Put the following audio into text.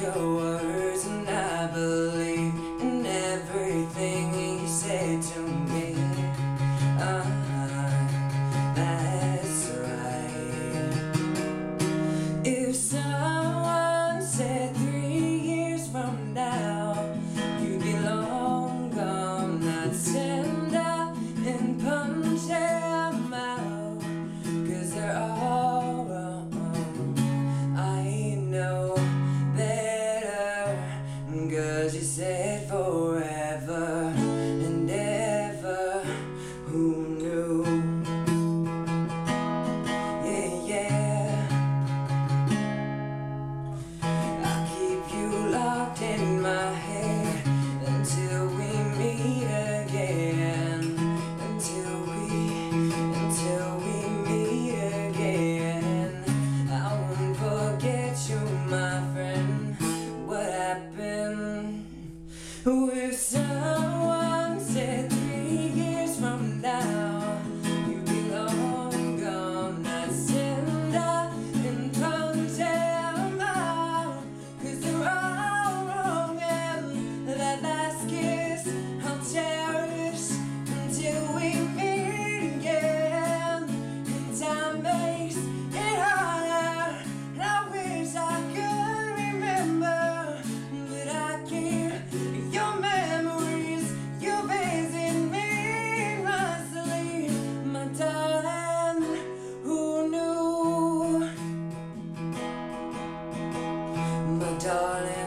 your cause they're all wrong. I know better, cause you said forever. friend. Darling,